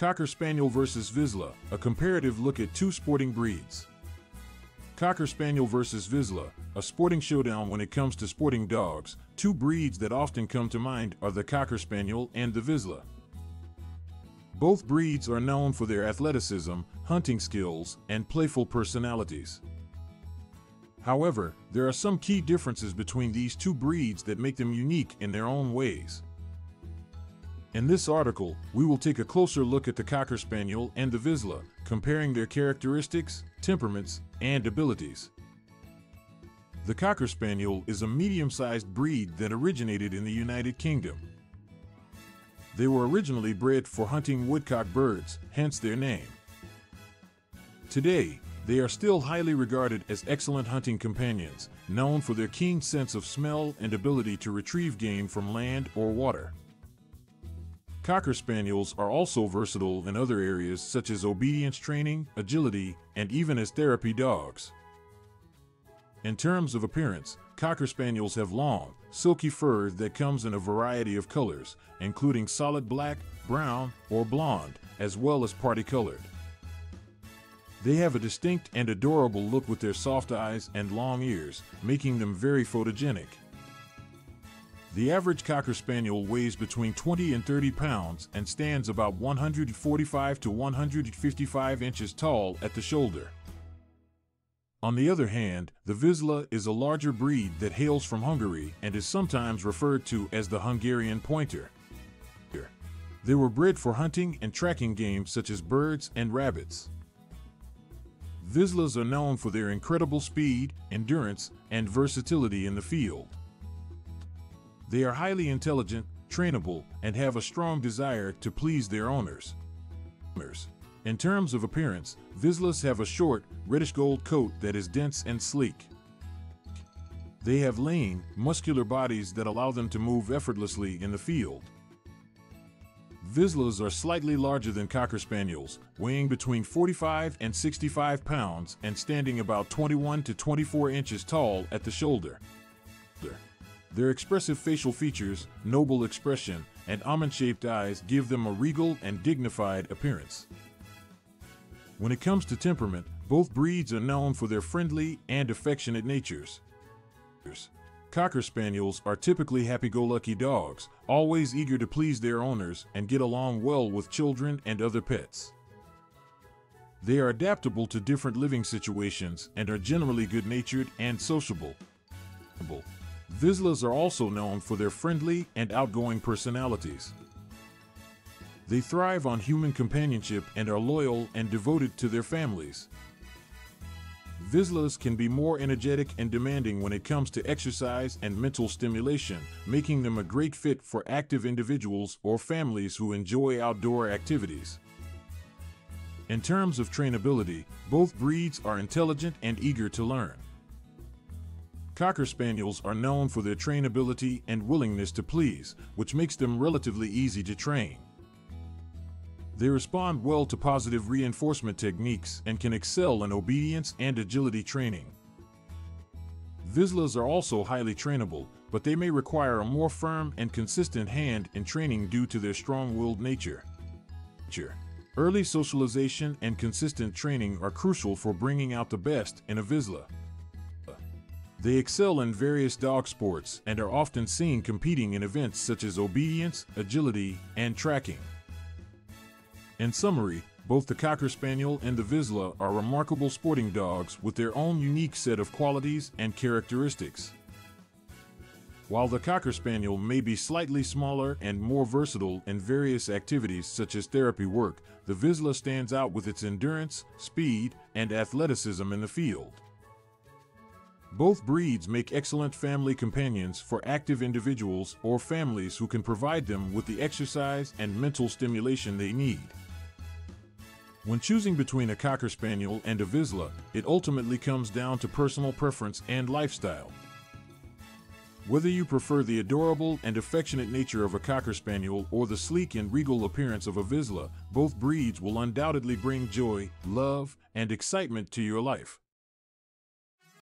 Cocker Spaniel vs. Vizsla, a comparative look at two sporting breeds. Cocker Spaniel vs. Vizsla, a sporting showdown when it comes to sporting dogs. Two breeds that often come to mind are the Cocker Spaniel and the Vizsla. Both breeds are known for their athleticism, hunting skills, and playful personalities. However, there are some key differences between these two breeds that make them unique in their own ways. In this article, we will take a closer look at the Cocker Spaniel and the Vizsla, comparing their characteristics, temperaments, and abilities. The Cocker Spaniel is a medium-sized breed that originated in the United Kingdom. They were originally bred for hunting woodcock birds, hence their name. Today, they are still highly regarded as excellent hunting companions, known for their keen sense of smell and ability to retrieve game from land or water. Cocker Spaniels are also versatile in other areas such as obedience training, agility, and even as therapy dogs. In terms of appearance, Cocker Spaniels have long, silky fur that comes in a variety of colors, including solid black, brown, or blonde, as well as parti-colored. They have a distinct and adorable look with their soft eyes and long ears, making them very photogenic. The average Cocker Spaniel weighs between 20 and 30 pounds and stands about 145 to 155 inches tall at the shoulder. On the other hand, the Vizsla is a larger breed that hails from Hungary and is sometimes referred to as the Hungarian Pointer. They were bred for hunting and tracking game such as birds and rabbits. Vizslas are known for their incredible speed, endurance, and versatility in the field. They are highly intelligent, trainable, and have a strong desire to please their owners. In terms of appearance, Vizslas have a short, reddish gold coat that is dense and sleek. They have lean, muscular bodies that allow them to move effortlessly in the field. Vizslas are slightly larger than Cocker Spaniels, weighing between 45 and 65 pounds and standing about 21 to 24 inches tall at the shoulder. Their expressive facial features, noble expression, and almond-shaped eyes give them a regal and dignified appearance. When it comes to temperament, both breeds are known for their friendly and affectionate natures. Cocker Spaniels are typically happy-go-lucky dogs, always eager to please their owners and get along well with children and other pets. They are adaptable to different living situations and are generally good-natured and sociable. Vizslas are also known for their friendly and outgoing personalities. They thrive on human companionship and are loyal and devoted to their families. Vizslas can be more energetic and demanding when it comes to exercise and mental stimulation, making them a great fit for active individuals or families who enjoy outdoor activities. In terms of trainability, both breeds are intelligent and eager to learn. Cocker Spaniels are known for their trainability and willingness to please, which makes them relatively easy to train. They respond well to positive reinforcement techniques and can excel in obedience and agility training. Vizslas are also highly trainable, but they may require a more firm and consistent hand in training due to their strong-willed nature. Early socialization and consistent training are crucial for bringing out the best in a Vizsla. They excel in various dog sports and are often seen competing in events such as obedience, agility, and tracking. In summary, both the Cocker Spaniel and the Vizsla are remarkable sporting dogs with their own unique set of qualities and characteristics. While the Cocker Spaniel may be slightly smaller and more versatile in various activities such as therapy work, the Vizsla stands out with its endurance, speed, and athleticism in the field. Both breeds make excellent family companions for active individuals or families who can provide them with the exercise and mental stimulation they need. When choosing between a Cocker Spaniel and a Vizsla, it ultimately comes down to personal preference and lifestyle. Whether you prefer the adorable and affectionate nature of a Cocker Spaniel or the sleek and regal appearance of a Vizsla, both breeds will undoubtedly bring joy, love, and excitement to your life.